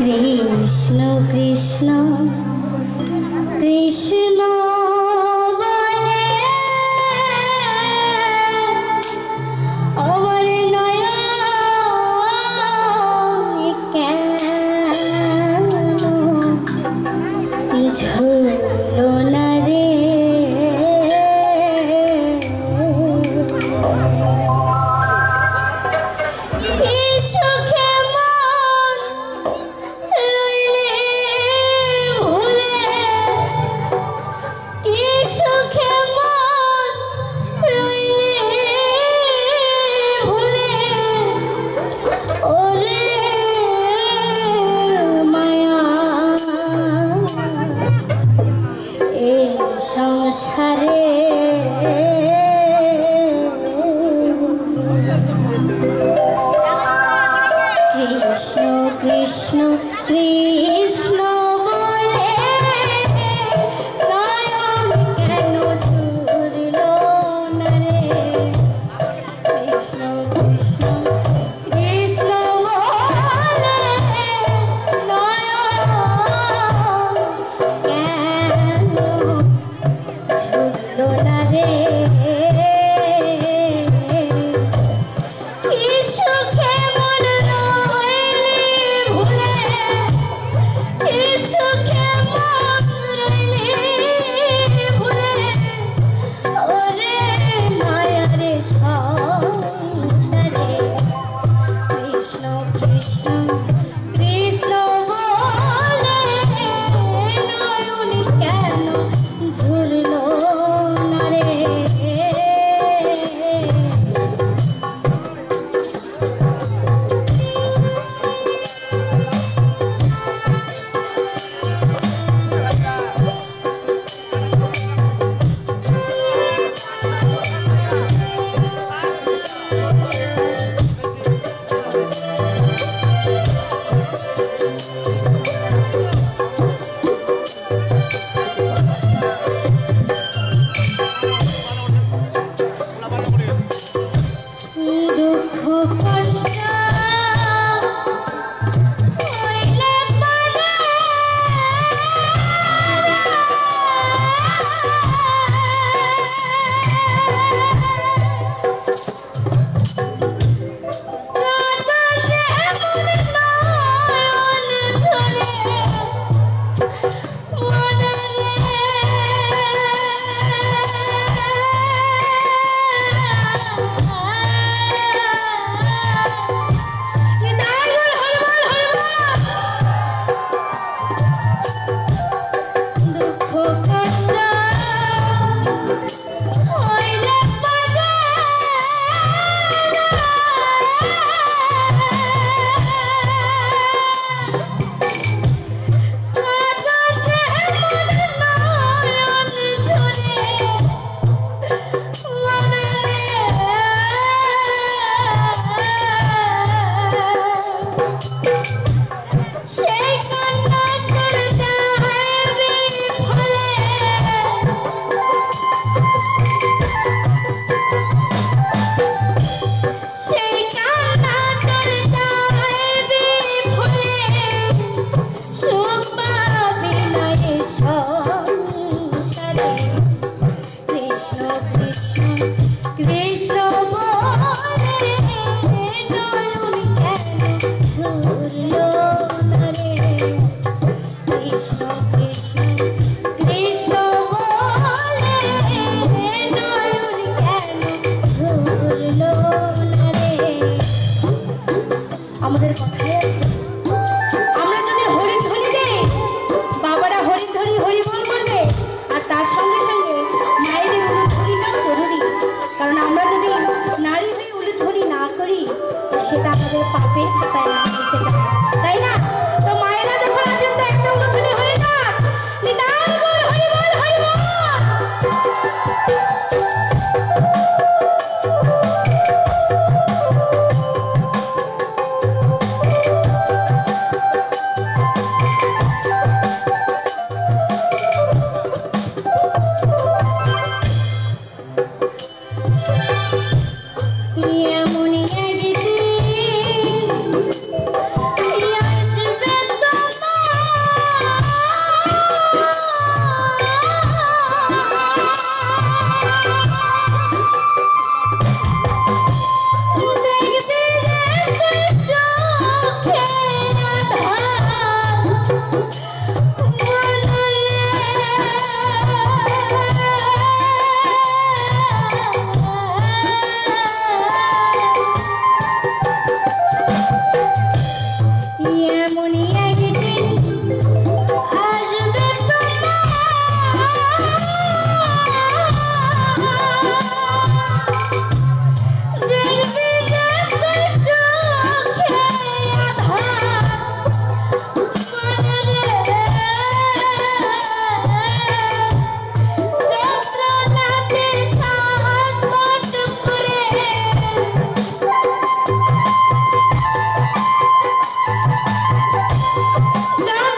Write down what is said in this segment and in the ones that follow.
কৃষ্ণ কৃষ্ণ কৃষ্ণ ঝোলো না Krishna Krishna. tapi apa yang kita Stop!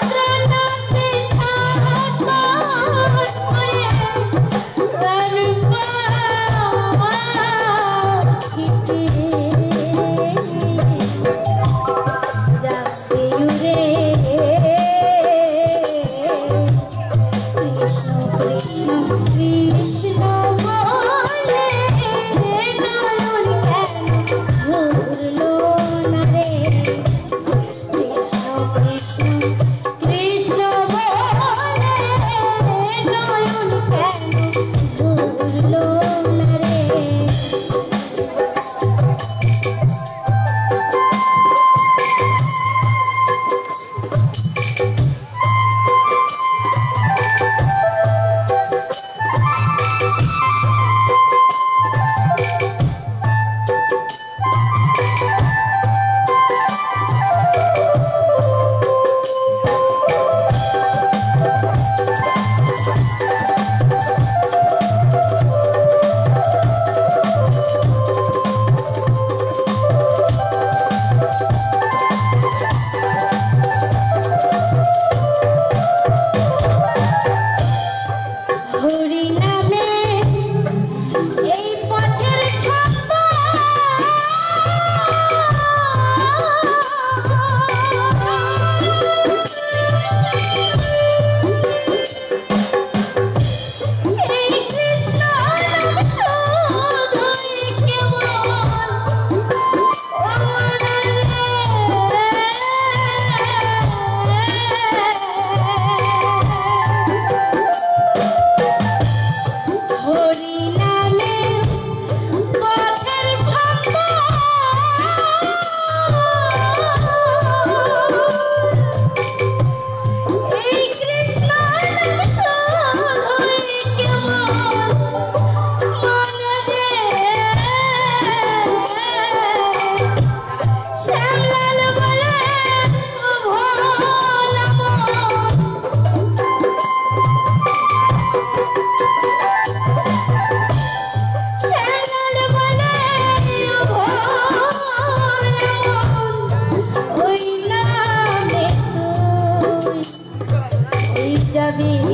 比。